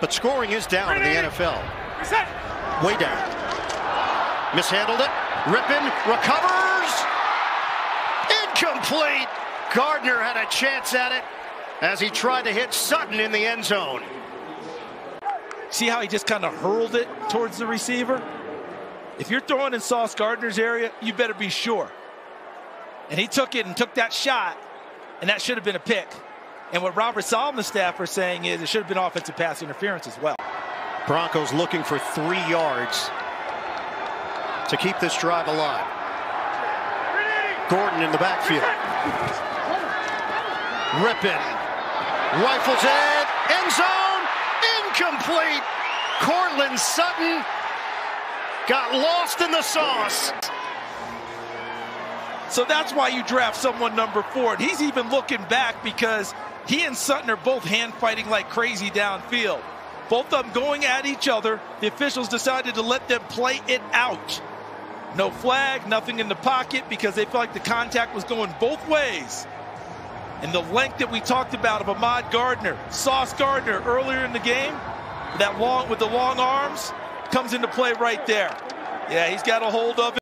But scoring is down in the NFL. Way down. Mishandled it. Rypien recovers. Incomplete. Gardner had a chance at it as he tried to hit Sutton in the end zone. See how he just kind of hurled it towards the receiver? If you're throwing in Sauce Gardner's area, you better be sure. And he took it and took that shot, and that should have been a pick. And what Robert Saleh's staff are saying is it should have been offensive pass interference as well. Broncos looking for three yards to keep this drive alive. Gordon in the backfield. Rypien. Rifles it. End zone. Incomplete. Courtland Sutton got lost in the sauce. So that's why you draft someone number four. And he's even looking back because he and Sutton are both hand fighting like crazy downfield. Both of them going at each other. The officials decided to let them play it out. No flag, nothing in the pocket because they felt like the contact was going both ways. And the length that we talked about of Ahmad Gardner, Sauce Gardner earlier in the game, that long with the long arms, comes into play right there. Yeah, he's got a hold of it.